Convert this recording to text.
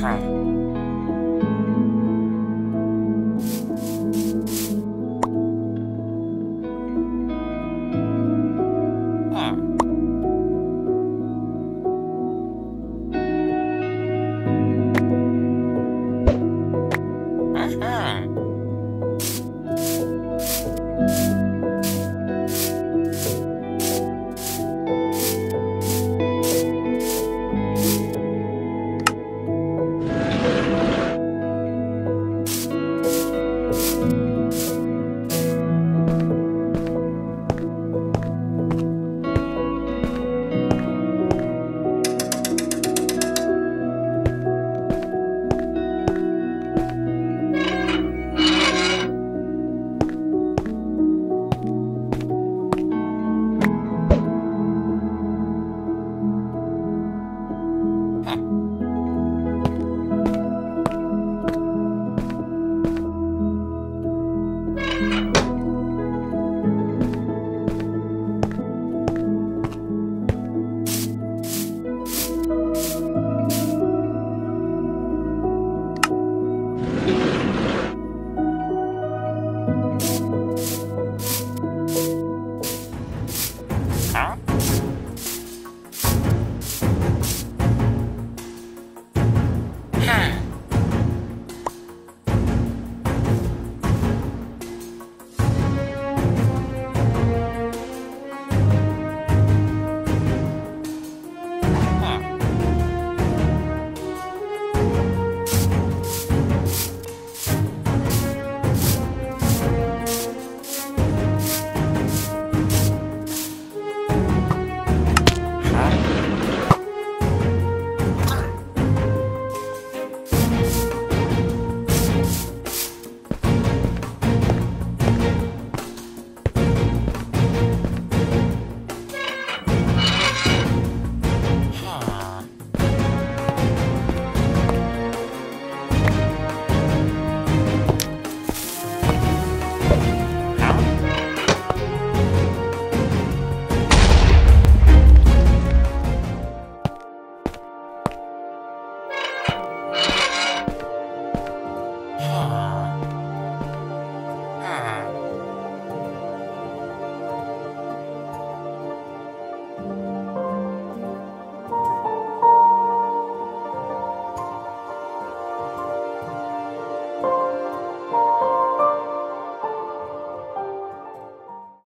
嗨。